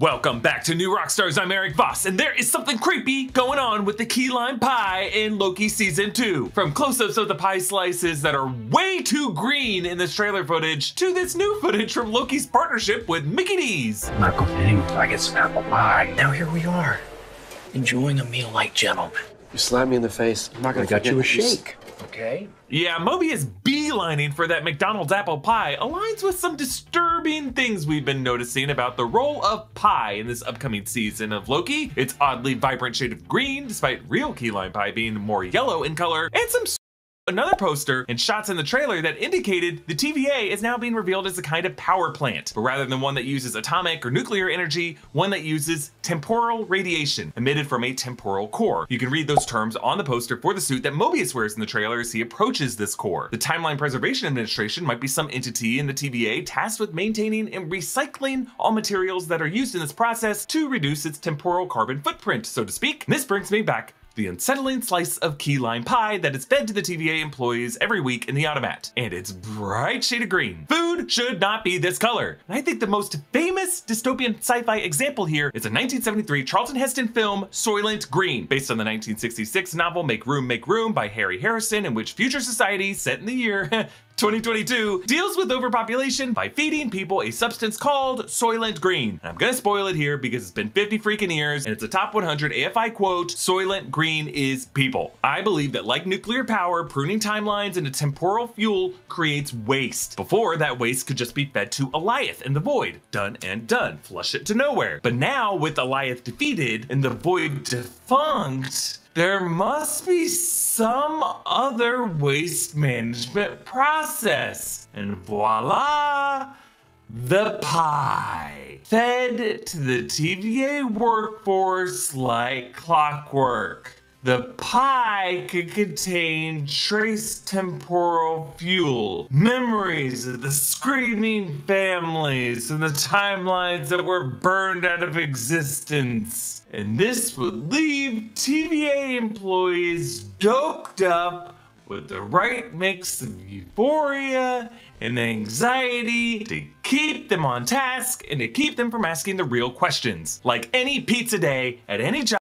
Welcome back to New Rockstars. I'm Erik Voss, and there is something creepy going on with the key lime pie in Loki Season 2. From close-ups of the pie slices that are way too green in this trailer footage, to this new footage from Loki's partnership with Mickey D's. I'm not going anywhere until I get some apple pie. Now here we are, enjoying a meal like gentlemen. You slap me in the face. I'm not gonna got you a shake, okay? Yeah, Mobius beelining for that McDonald's apple pie aligns with some disturbing things we've been noticing about the role of pie in this upcoming season of Loki. Its oddly vibrant shade of green, despite real key lime pie being more yellow in color, and some another poster and shots in the trailer that indicated the TVA is now being revealed as a kind of power plant, but rather than one that uses atomic or nuclear energy, one that uses temporal radiation emitted from a temporal core. You can read those terms on the poster for the suit that Mobius wears in the trailer as he approaches this core. The Timeline Preservation Administration might be some entity in the TVA tasked with maintaining and recycling all materials that are used in this process to reduce its temporal carbon footprint, so to speak. This brings me back the unsettling slice of key lime pie that is fed to the TVA employees every week in the automat. And it's bright shade of green. Food should not be this color. And I think the most famous dystopian sci-fi example here is a 1973 Charlton Heston film, Soylent Green, based on the 1966 novel Make Room, Make Room by Harry Harrison, in which future society, set in the year 2022 deals with overpopulation by feeding people a substance called Soylent Green. And I'm gonna spoil it here because it's been 50 freaking years and it's a top 100 AFI quote, Soylent Green is people. I believe that like nuclear power, pruning timelines into temporal fuel creates waste. Before, that waste could just be fed to Alioth in the void. Done and done. Flush it to nowhere. But now with Alioth defeated and the void defunct, there must be some other waste management process. And voila, the pie. Fed to the TVA workforce like clockwork. The pie could contain trace temporal fuel, memories of the screaming families and the timelines that were burned out of existence. And this would leave TVA employees doped up with the right mix of euphoria and anxiety to keep them on task and to keep them from asking the real questions. Like any pizza day at any job.